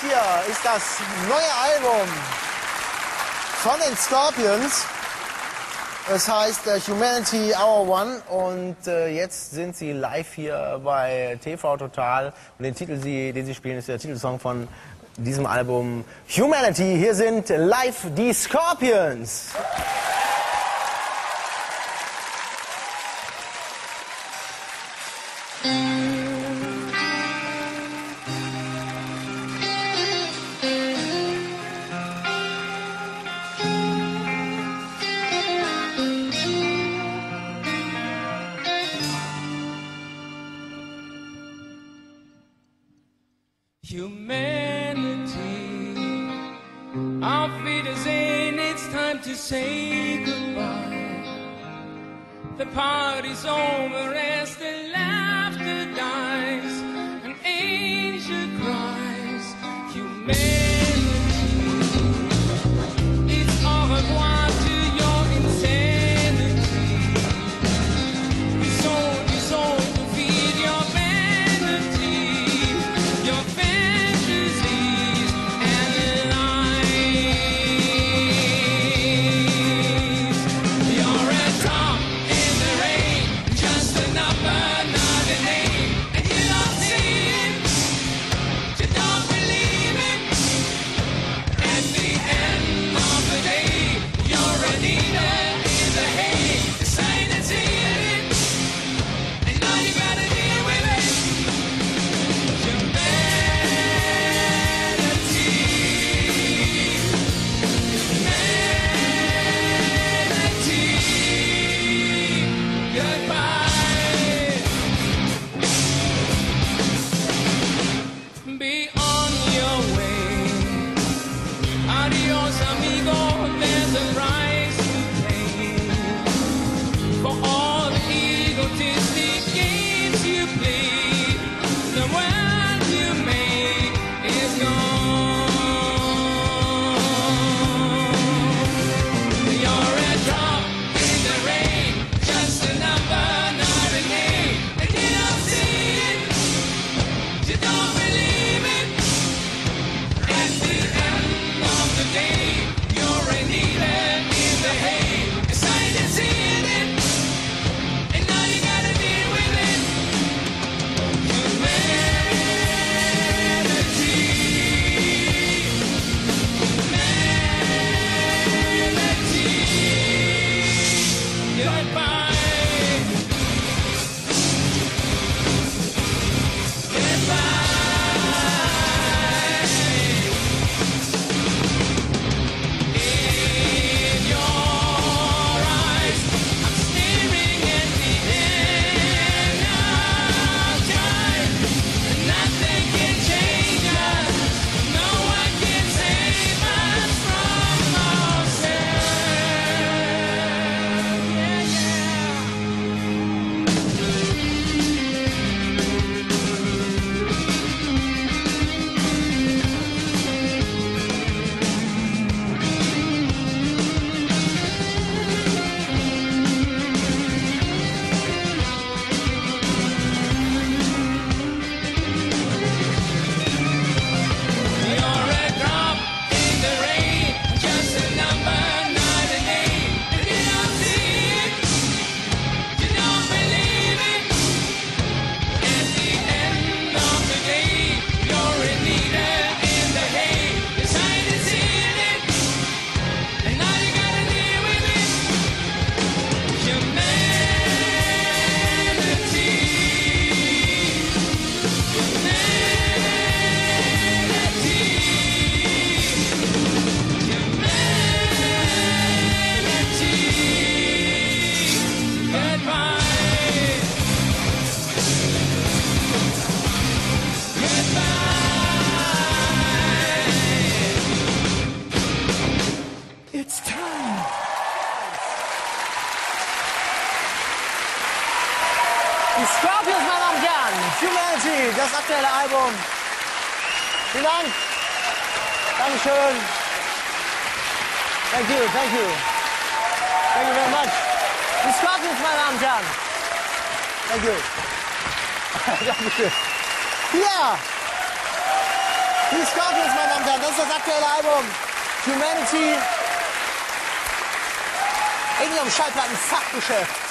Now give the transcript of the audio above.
hier ist das neue Album von den Scorpions. Es heißt äh, Humanity Hour One und äh, jetzt sind sie live hier bei TV Total und den Titel, den sie spielen, ist der Titelsong von diesem Album Humanity. Hier sind live die Scorpions. Humanity, auf Wiedersehen, it's time to say goodbye. The party's over as Die Scorpions, meine Damen und Herren. Humanity, das aktuelle Album. Vielen Dank. Dankeschön. Thank you, thank you. Thank you very much. Die Scorpions, meine Damen und Herren. Thank you. Dankeschön. Ja. Die Scorpions, meine Damen und Herren, das ist das aktuelle Album. Humanity. In ihrem Schallplatten-Fachgeschäft.